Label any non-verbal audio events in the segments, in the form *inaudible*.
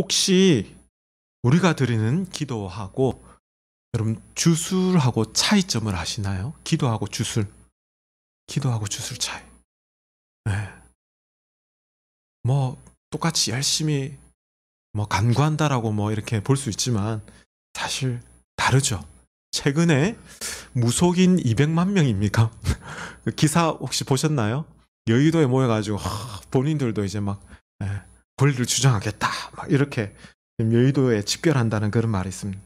혹시 우리가 드리는 기도하고 여러분 주술하고 차이점을 아시나요? 기도하고 주술. 기도하고 주술 차이. 네. 뭐 똑같이 열심히 뭐 간구한다라고 뭐 이렇게 볼 수 있지만 사실 다르죠. 최근에 무속인 200만 명입니까? *laughs* 그 기사 혹시 보셨나요? 여의도에 모여가지고 하, 본인들도 이제 막 예, 권리를 주장하겠다 막 이렇게 여의도에 집결한다는 그런 말이 있습니다.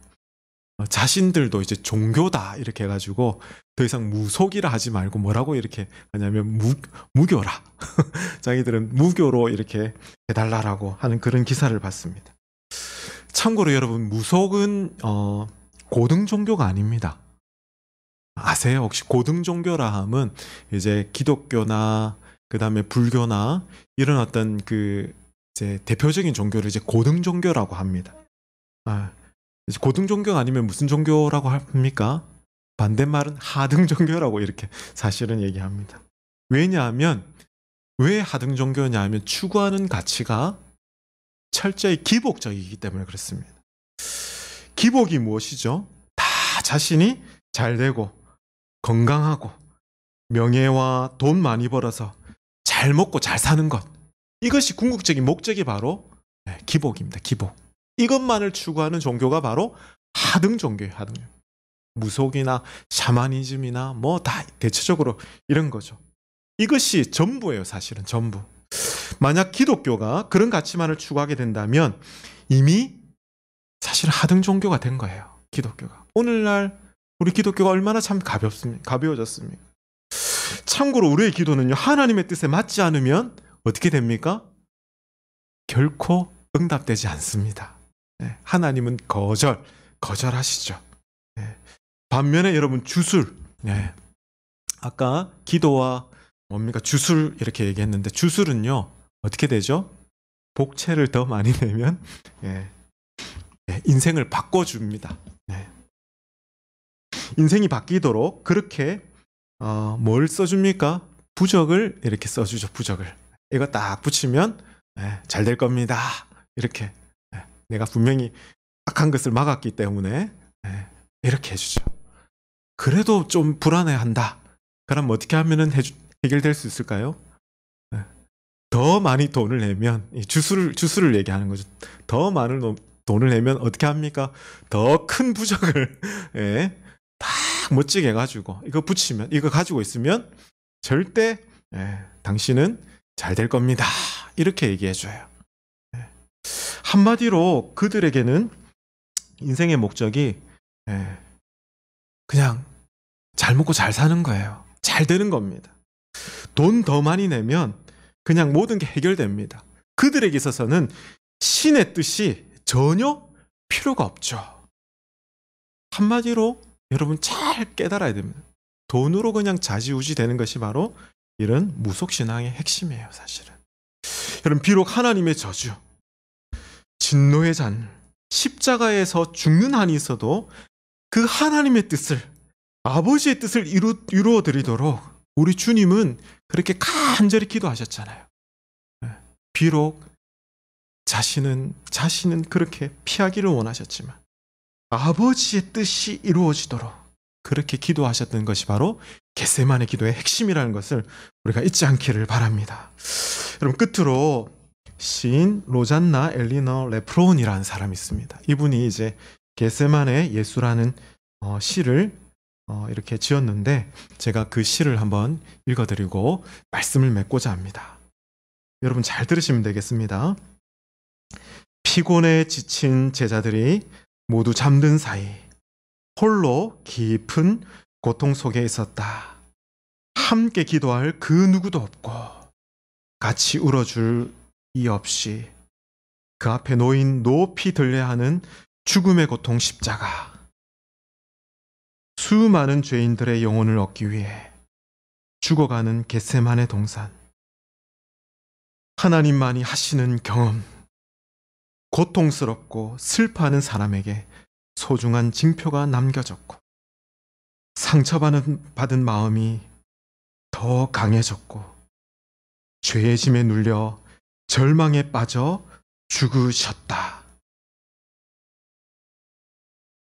어, 자신들도 이제 종교다 이렇게 해가지고 더 이상 무속이라 하지 말고 뭐라고 이렇게 하냐면 무, 무교라 *laughs* 자기들은 무교로 이렇게 해달라라고 하는 그런 기사를 봤습니다. 참고로 여러분 무속은 어, 고등 종교가 아닙니다. 아세요? 혹시 고등 종교라 함은 이제 기독교나 그 다음에 불교나 이런 어떤 그 이제 대표적인 종교를 이제 고등 종교라고 합니다. 아, 고등 종교가 아니면 무슨 종교라고 합니까? 반대말은 하등 종교라고 이렇게 *laughs* 사실은 얘기합니다. 왜냐하면 왜 하등 종교냐 하면 추구하는 가치가 철저히 기복적이기 때문에 그렇습니다. 기복이 무엇이죠? 다 자신이 잘 되고 건강하고 명예와 돈 많이 벌어서 잘 먹고 잘 사는 것. 이것이 궁극적인 목적이 바로 네, 기복입니다. 기복. 이것만을 추구하는 종교가 바로 하등 종교예요. 하등. 무속이나 샤머니즘이나 뭐 다 대체적으로 이런 거죠. 이것이 전부예요. 사실은 전부. 만약 기독교가 그런 가치만을 추구하게 된다면 이미 사실 하등 종교가 된 거예요. 기독교가. 오늘날 우리 기독교가 얼마나 참 가볍습니까? 가벼워졌습니까? 참고로 우리의 기도는요, 하나님의 뜻에 맞지 않으면 어떻게 됩니까? 결코 응답되지 않습니다. 네, 하나님은 거절, 거절하시죠. 네, 반면에 여러분, 주술. 네, 아까 기도와 뭡니까? 주술 이렇게 얘기했는데, 주술은요, 어떻게 되죠? 복채를 더 많이 *laughs* 내면, 예, 예, 인생을 바꿔줍니다. 네. 인생이 바뀌도록 그렇게 어, 뭘 써줍니까? 부적을 이렇게 써주죠. 부적을 이거 딱 붙이면 네, 잘될 겁니다. 이렇게 네, 내가 분명히 악한 것을 막았기 때문에 네, 이렇게 해주죠. 그래도 좀 불안해한다. 그럼 어떻게 하면은 해결될 수 있을까요? 네. 더 많이 돈을 내면 주술을 주술을 얘기하는 거죠. 더 많은 돈을 내면 어떻게 합니까? 더 큰 부적을 *laughs* 예, 딱 멋지게 해가지고 이거 붙이면 이거 가지고 있으면 절대 예, 당신은 잘 될 겁니다. 이렇게 얘기해 줘요. 예. 한마디로 그들에게는 인생의 목적이 예, 그냥 잘 먹고 잘 사는 거예요. 잘 되는 겁니다. 돈 더 많이 내면 그냥 모든 게 해결됩니다. 그들에게 있어서는 신의 뜻이 전혀 필요가 없죠. 한마디로 여러분 잘 깨달아야 됩니다. 돈으로 그냥 자지우지 되는 것이 바로 이런 무속신앙의 핵심이에요, 사실은. 여러분, 비록 하나님의 저주, 진노의 잔, 십자가에서 죽는 한이 있어도 그 하나님의 뜻을, 아버지의 뜻을 이루, 이루어 드리도록 우리 주님은 그렇게 간절히 기도하셨잖아요. 네. 비록 자신은, 자신은 그렇게 피하기를 원하셨지만, 아버지의 뜻이 이루어지도록 그렇게 기도하셨던 것이 바로 겟세만의 기도의 핵심이라는 것을 우리가 잊지 않기를 바랍니다. 여러분 끝으로 시인 로잔나 엘리너 레프론이라는 사람이 있습니다. 이분이 이제 겟세만의 예수라는 어, 시를 어, 이렇게 지었는데 제가 그 시를 한번 읽어드리고 말씀을 맺고자 합니다. 여러분 잘 들으시면 되겠습니다. 피곤에 지친 제자들이 모두 잠든 사이 홀로 깊은 고통 속에 있었다. 함께 기도할 그 누구도 없고 같이 울어줄 이 없이 그 앞에 놓인 높이 들려야 하는 죽음의 고통 십자가. 수많은 죄인들의 영혼을 얻기 위해 죽어가는 겟세만의 동산. 하나님만이 하시는 경험. 고통스럽고 슬퍼하는 사람에게 소중한 징표가 남겨졌고 상처받은 받은 마음이 더 강해졌고 죄의 짐에 눌려 절망에 빠져 죽으셨다.